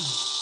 Mm.